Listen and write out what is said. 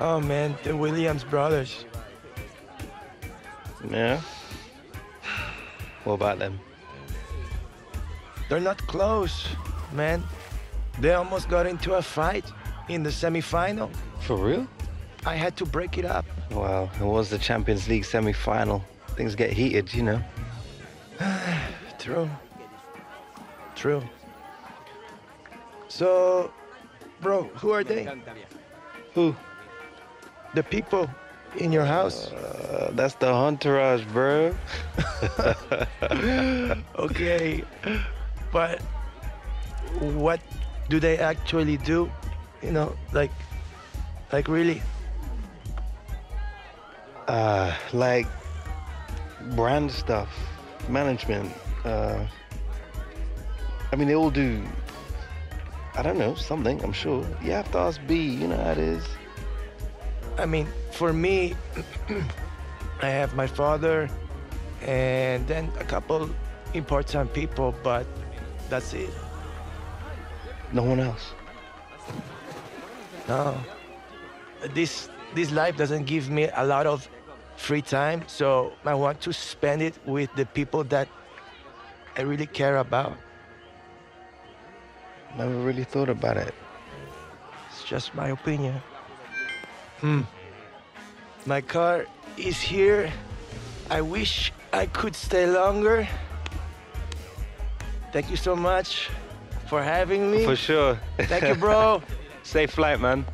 Oh man, the Williams brothers. Yeah. What about them? They're not close, man. They almost got into a fight in the semi-final. For real? I had to break it up. Wow, it was the Champions League semi-final. Things get heated, you know. True. True. So, bro, who are they? Who? The people in your house. Uh, that's the entourage, bro. Okay, but what do they actually do? You know, like, like really? Uh, like brand stuff, management. Uh, I mean, they all do. I don't know something. I'm sure. You have to ask B. You know how it is. I mean, for me, I have my father and then a couple important people, but that's it. No one else. No. This this life doesn't give me a lot of free time, so I want to spend it with the people that I really care about. Never really thought about it. It's just my opinion. Hmm. My car is here. I wish I could stay longer. Thank you so much for having me. For sure. Thank you, bro. Safe flight, man.